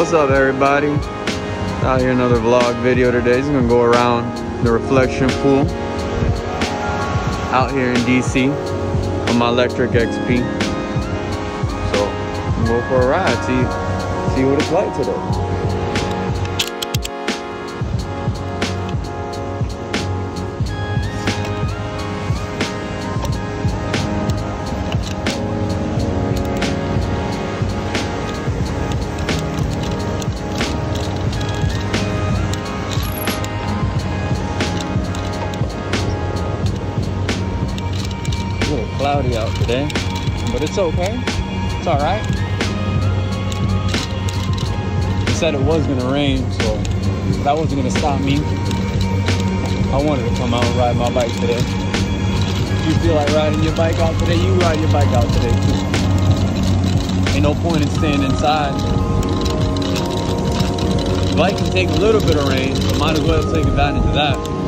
What's up everybody? Out here another vlog video today. It's gonna go around the reflection pool out here in DC on my Lectric XP. So go for a ride, see see what it's like today. Cloudy out today, but it's okay. It's all right. It said it was gonna rain, so that wasn't gonna stop me. I wanted to come out and ride my bike today. If you feel like riding your bike out today, you ride your bike out today too. Ain't no point in staying inside. The bike can take a little bit of rain, but might as well take advantage of that.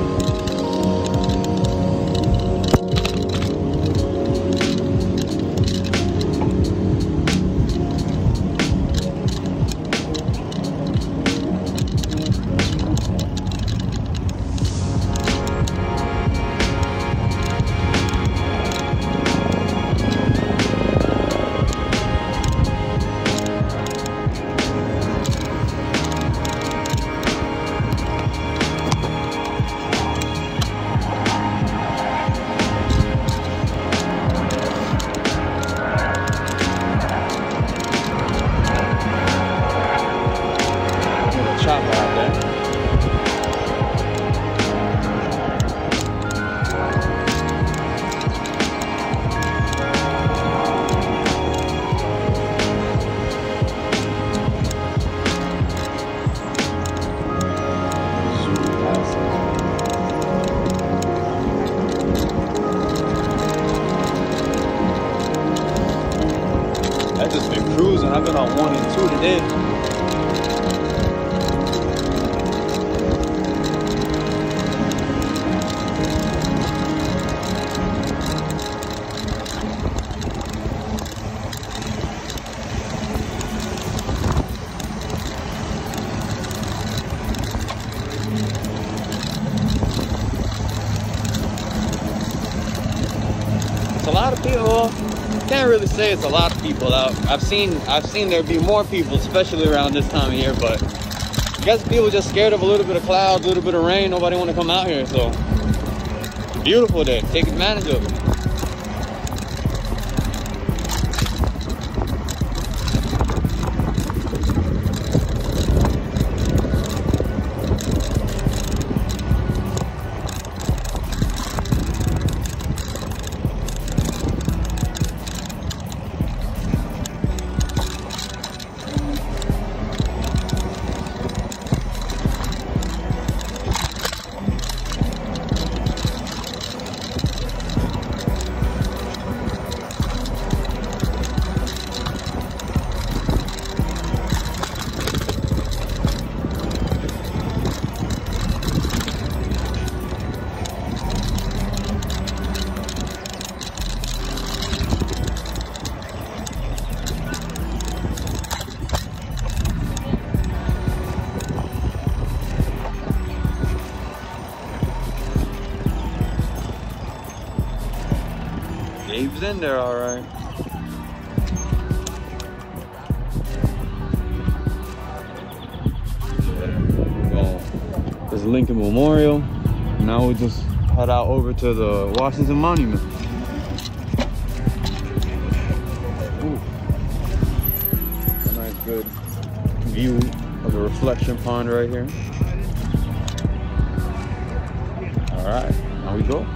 It's a lot of people can't really say it's a lot of people out. I've seen I've seen there be more people, especially around this time of year, but I guess people just scared of a little bit of clouds, a little bit of rain. Nobody want to come out here, so beautiful day. Take advantage of it. In there all right. There's Lincoln Memorial. Now we just head out over to the Washington Monument. Ooh. A nice good view of the reflection pond right here. All right, now we go.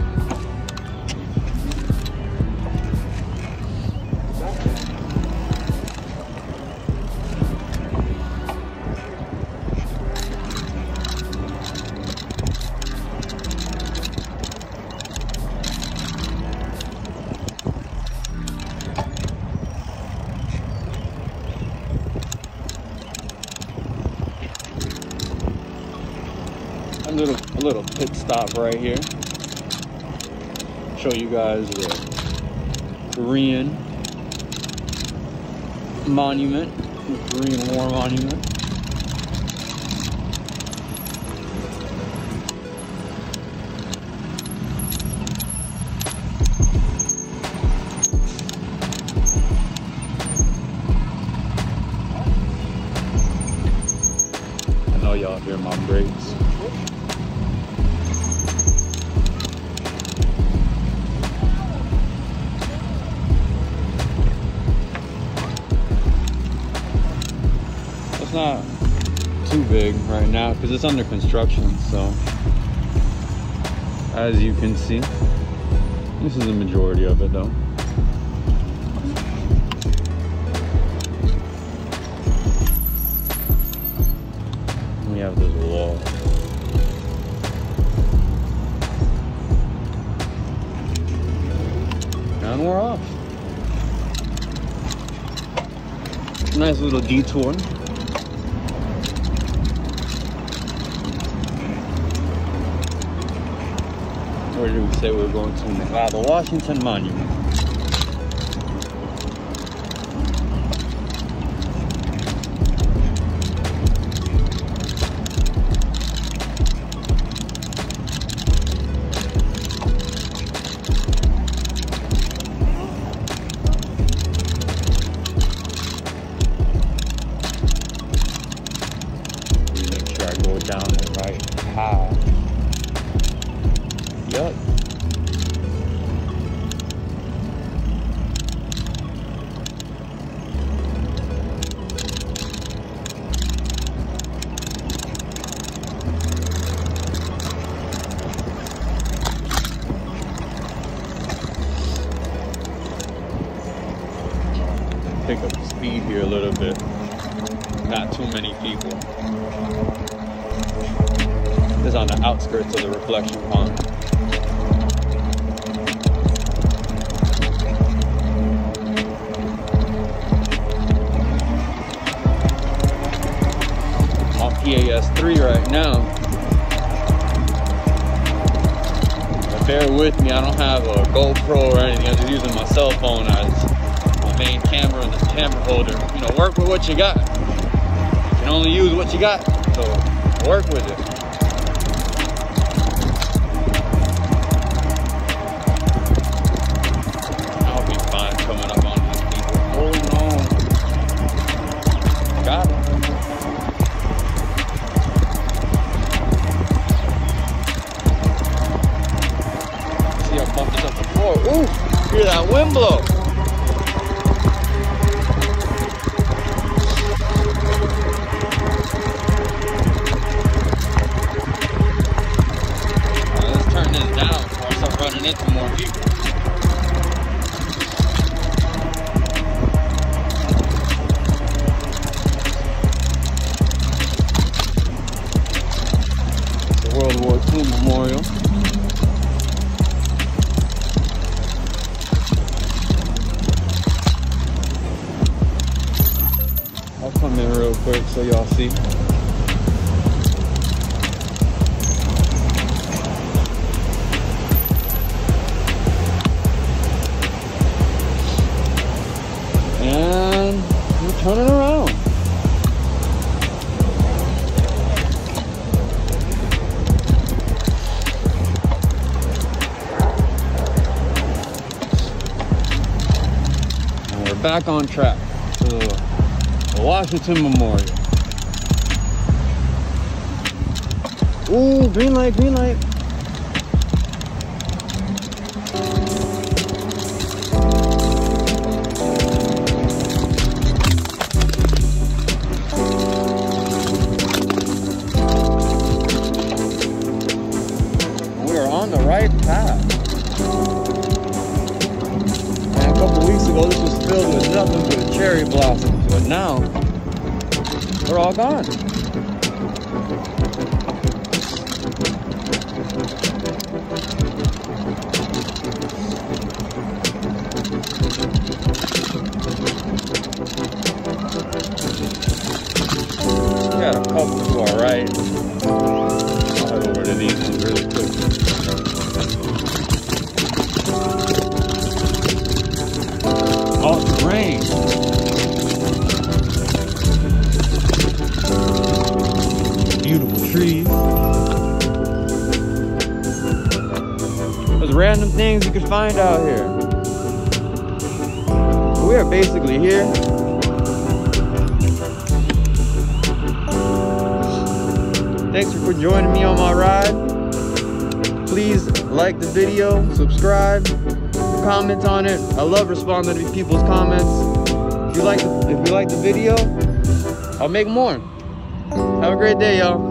little pit stop right here. Show you guys the Korean monument, the Korean War monument. y'all hear my brakes. Not too big right now because it's under construction, so as you can see, this is the majority of it though. We have this wall. And we're off. Nice little detour. Where did we say we were going to? Nevada, Washington Monument. Pick up speed here a little bit. Not too many people. This is on the outskirts of the reflection pond. on PAS 3 right now. Bear with me, I don't have a GoPro or anything. I'm just using my cell phone as main camera and the camera holder. You know, work with what you got. You can only use what you got, so work with it. World War II memorial. I'll come in real quick so y'all see. And we're turning around. Back on track to the Washington Memorial. Ooh, green light, green light. Was filled with cherry blossoms, but now they're all gone. Random things you can find out here. We are basically here Thanks for joining me on my ride. Please like the video, subscribe, comment on it. I love responding to people's comments. If you like the, if you like the video, I'll make more. Have a great day, y'all.